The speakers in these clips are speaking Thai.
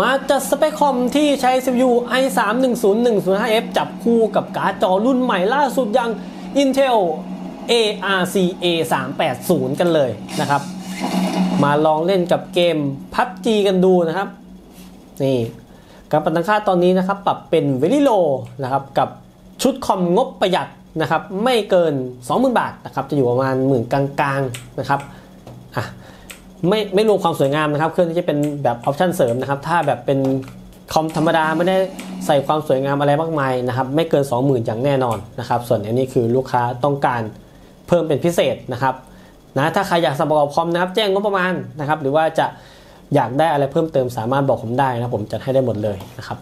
มาจัดสเปคคอมที่ใช้ CPU i3-10105F จับคู่กับการ์ดจอรุ่นใหม่ล่าสุดอย่าง Intel ARC A380 กันเลยนะครับ มาลองเล่นกับเกม PUBG กันดูนะครับ นี่การปรับตั้งค่าตอนนี้นะครับ ปรับเป็น Very Low นะครับ กับชุดคอมงบประหยัดนะครับ ไม่เกิน 20,000 บาทนะครับ จะอยู่ประมาณหมื่นกลางๆนะครับอะ ไม่ไม่รวมความสวยงามนะครับ เครื่องนี้จะเป็นแบบออปชั่นเสริมนะครับ ถ้าแบบเป็นคอมธรรมดาไม่ได้ใส่ความสวยงามอะไรมากมายนะครับ ไม่เกิน 20,000 อย่างแน่นอนนะครับ ส่วนอันนี้คือลูกค้าต้องการเพิ่มเป็นพิเศษนะครับนะถ้าใครอยากสมัครคอมนะครับ แจ้งงบประมาณนะครับ หรือว่าจะอยากได้อะไรเพิ่มเติมสามารถบอกผมได้นะผมจะให้ได้หมดเลยนะครับ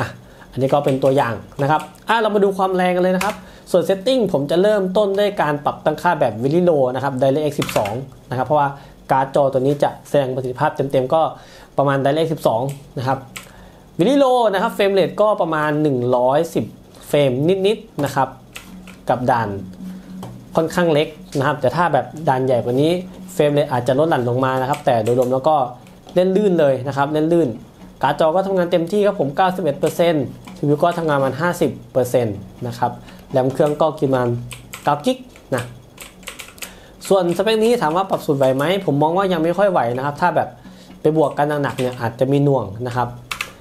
อะอันนี้ก็เป็นตัวอย่างนะครับอะเรามาดูความแรงกันเลยนะครับ ส่วน setting ผมจะเริ่มต้นด้วยการปรับตั้งค่าแบบวิลิโลนะครับ DirectX 12 นะครับ เพราะว่า การ์ดจอตัวนี้จะแสดงประสิทธิภาพเต็มๆก็ประมาณ DirectX 12 นะครับ Very Low นะครับ frame rate ก็ประมาณ 110 เฟรมนิดๆนะครับ กับด่านค่อนข้างเล็กนะครับ แต่ถ้าแบบด่านใหญ่กว่านี้ frame rate อาจจะลดหลั่นลงมานะครับ แต่โดยรวมแล้วก็เล่นลื่นเลยนะครับเล่นลื่น การ์ดจอก็ทำงานเต็มที่ครับผม 91% CPU ก็ทำงานมัน50%นะครับแรมเครื่องก็กินมัน9กิกนะ ส่วนสเปคนี้ถามว่าปรับสุดไหวไหมผมมองว่ายังไม่ค่อยไหวนะครับ ถ้าแบบไปบวกกันหนักๆเนี่ยอาจจะมีหน่วงนะครับ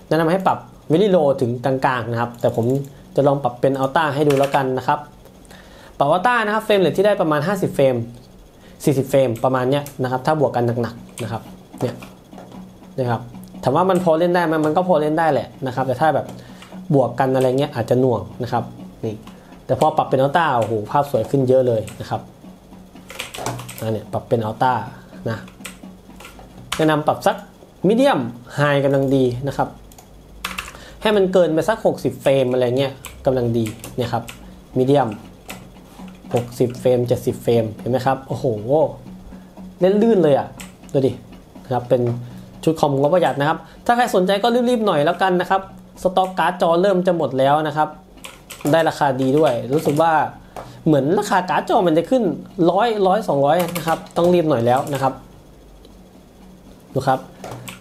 แนะนำให้ปรับ Very Low ถึงกลางๆนะครับ แต่ผมจะลองปรับเป็น Ultra ให้ดูแล้วกันนะครับปรับ Ultra นะครับ frame rate ที่ได้ประมาณ 50 เฟรม 40 เฟรมประมาณเนี้ยนะครับ ถ้าบวกกันหนักๆนะครับเนี่ยนะครับถามว่ามันพอเล่นได้ไหมมันก็พอเล่นได้แหละนะครับ แต่ถ้าแบบบวกกันอะไรเงี้ยอาจจะหน่วงนะครับนี่แต่พอปรับเป็น Ultra โอ้โหภาพสวยขึ้นเยอะเลยนะครับ อันนี้ปรับเป็น Ultra นะแนะนำปรับสัก Medium High กำลังดีนะครับ ให้มันเกินไปสัก 60 เฟรมอะไรเงี้ยกำลังดีเนี่ยครับ Medium 60 เฟรม 70 เฟรม เห็นไหมครับ โอ้โหเล่นลื่นเลยอะ่ะ ดูดินะครับ เป็นชุดคอมงบประหยัดนะครับ ถ้าใครสนใจก็รีบๆหน่อยแล้วกันนะครับ สต็อกการ์ดจอเริ่มจะหมดแล้วนะครับ ได้ราคาดีด้วย รู้สึกว่า เหมือนราคาการ์ดจอมันจะขึ้นร้อยร้อยสองร้อยนะครับ ต้องรีบหน่อยแล้วนะครับ ดูครับ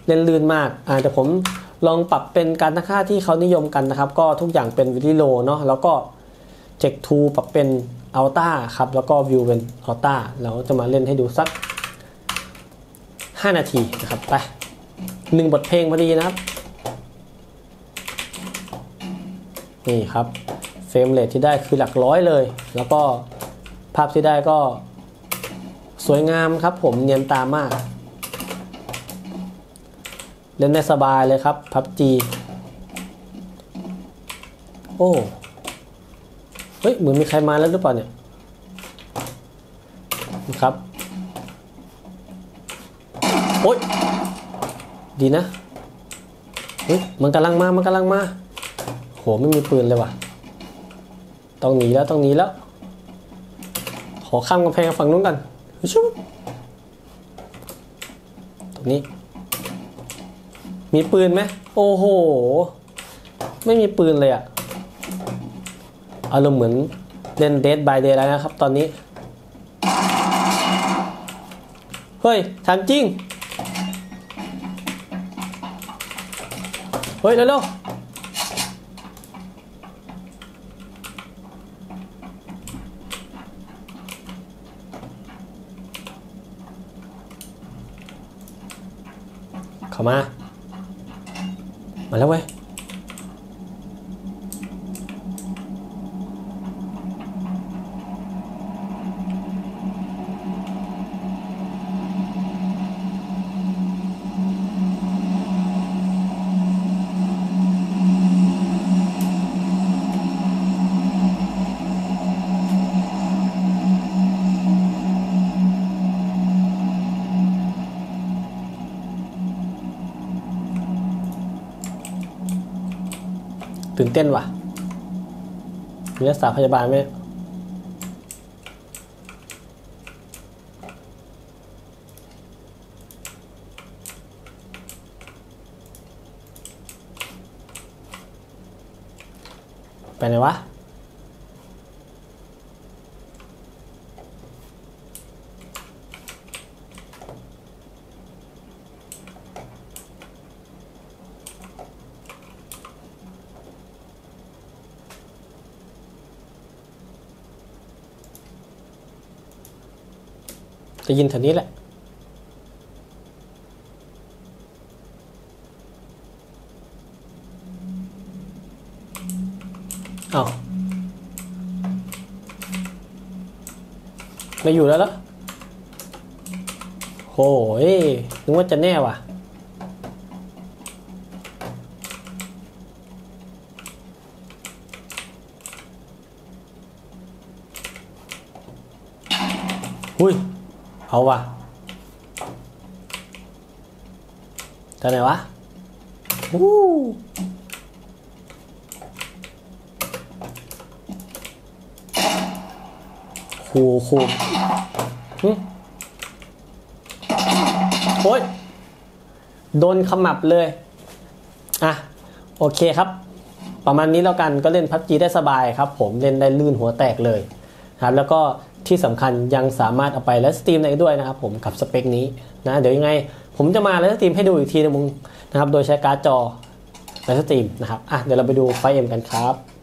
เล่นลื่นมากอ่าแต่ผมลองปรับเป็นการตั้งค่าที่เขานิยมกันนะครับ ก็ทุกอย่างเป็นวิดีโอเนาะแล้วก็เจ็คทูปรับเป็นอัลต้าครับ แล้วก็วิวเป็นอัลต้าเราจะมาเล่นให้ดูสัก 5 นาทีนะครับ ไปหนึ่งบทเพลงพอดีนะครับ นี่ครับ รมเรทที่ได้คือหลักร้อยเลย แล้วก็ภาพที่ได้ก็สวยงามครับผมเนียนตามาก เล่นได้สบายเลยครับพับจีโอ้เฮ้ยเหมือนมีใครมาแล้วหรือเปล่าเนี่ยครับโอ๊ยดีนะเฮ้ยมันกำลังมา มันกำลังมา โห ไม่มีปืนเลยว่ะ ต้องหนีแล้วต้องหนีแล้ว ขอข้ามกำแพงฝั่งนู้นกันชุบตรงนี้ มีปืนไหมโอ้โห ไม่มีปืนเลยอะอารมณ์เหมือนเล่นเด d บายเดย์แล้วนะครับ ตอนนี้ เฮ้ยถามจริง เฮ้ย เร็วๆ เข้ามา มาแล้วเว้ย ตื่นเต้นว่ะมีรักษาพยาบาลไหมไปไหนวะ จะยินแถวนี้แหละเอาไม่อยู่แล้วเหรอโหยนึกว่าจะแน่ว่ะหุ้ย เอาว่ะท่าไหนวะวู้คูคูโอ้ย โดนขมับเลย อะ โอเคครับ ประมาณนี้แล้วกันก็เล่นพับจีได้สบายครับ ผมเล่นได้ลื่นหัวแตกเลยครับแล้วก็ ที่สำคัญยังสามารถเอาไป live stream ได้ด้วยนะครับผมกับสเปคนี้นะเดี๋ยวยังไง ผมจะมา live stream ให้ดูอีกทีนึงนะครับโดยใช้การ์ดจอ live stream นะครับอะเดี๋ยวเราไปดู FiveM กันครับ